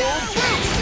Full blast!